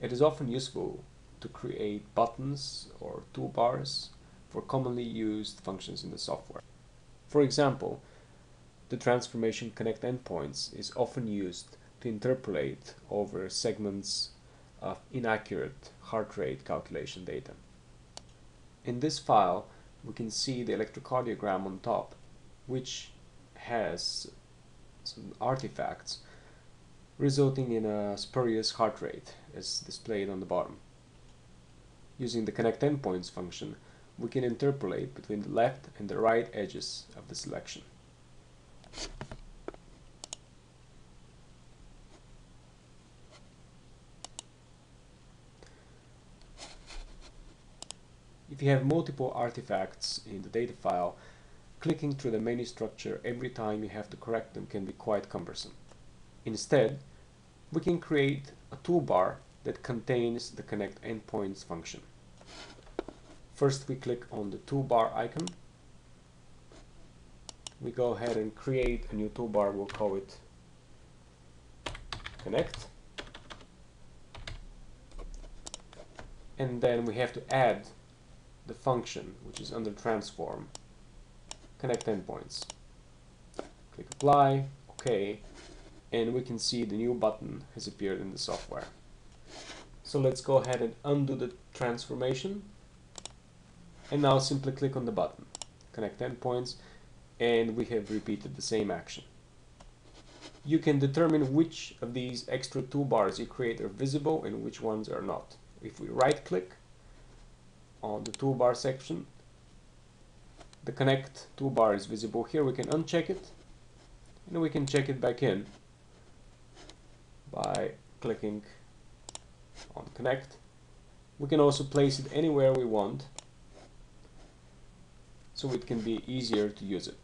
It is often useful to create buttons or toolbars for commonly used functions in the software. For example, the transformation connect endpoints is often used to interpolate over segments of inaccurate heart rate calculation data. In this file, we can see the electrocardiogram on top, which has some artifacts resulting in a spurious heart rate as displayed on the bottom. Using the connect endpoints function, we can interpolate between the left and the right edges of the selection. If you have multiple artifacts in the data file, clicking through the menu structure every time you have to correct them can be quite cumbersome. Instead, we can create a toolbar that contains the connect endpoints function. First we click on the toolbar icon. We go ahead and create a new toolbar, we'll call it connect. And then we have to add the function, which is under transform, connect endpoints. Click apply, OK, and we can see the new button has appeared in the software. So let's go ahead and undo the transformation and now simply click on the button, connect endpoints, and we have repeated the same action. You can determine which of these extra toolbars you create are visible and which ones are not. If we right click on the toolbar section, the connect toolbar is visible here. We can uncheck it and we can check it back in clicking on connect. We can also place it anywhere we want so it can be easier to use it.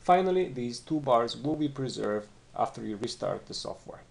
Finally, these toolbars will be preserved after you restart the software.